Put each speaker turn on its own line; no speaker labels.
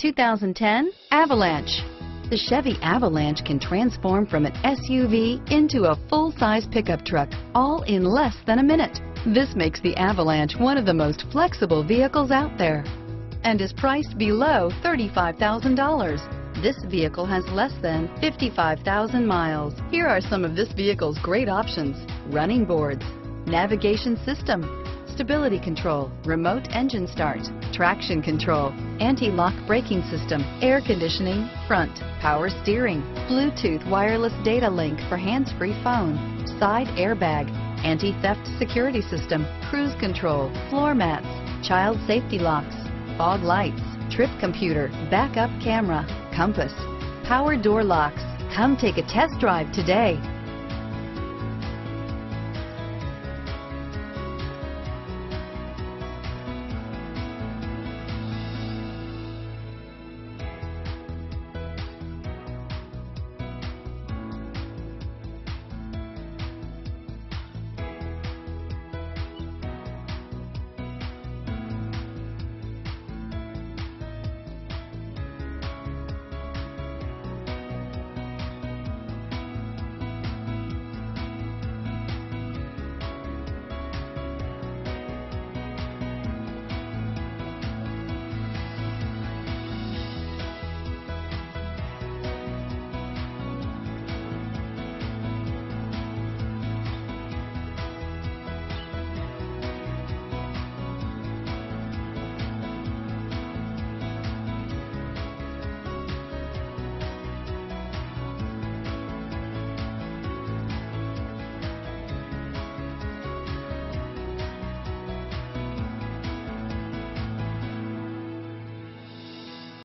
2010 Avalanche. The Chevy Avalanche can transform from an SUV into a full-size pickup truck, all in less than a minute. This makes the Avalanche one of the most flexible vehicles out there and is priced below $35,000. This vehicle has less than 55,000 miles. Here are some of this vehicle's great options. Running boards, navigation system, stability control, remote engine start, traction control, anti-lock braking system, air conditioning, front, power steering, Bluetooth wireless data link for hands-free phone, side airbag, anti-theft security system, cruise control, floor mats, child safety locks, fog lights, trip computer, backup camera, compass, power door locks. Come take a test drive today.